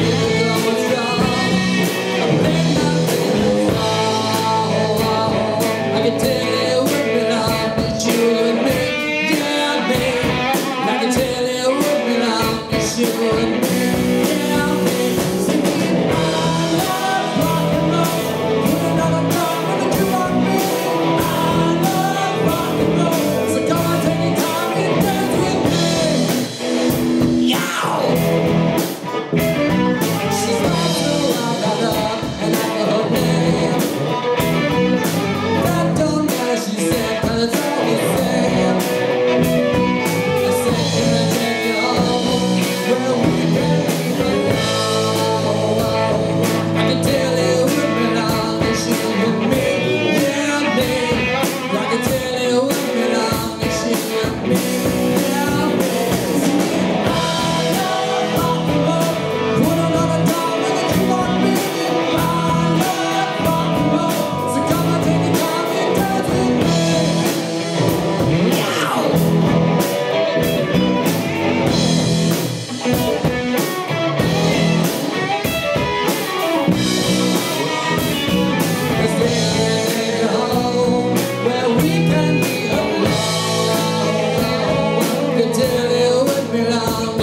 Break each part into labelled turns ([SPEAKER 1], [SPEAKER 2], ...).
[SPEAKER 1] you.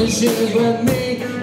[SPEAKER 1] should with me.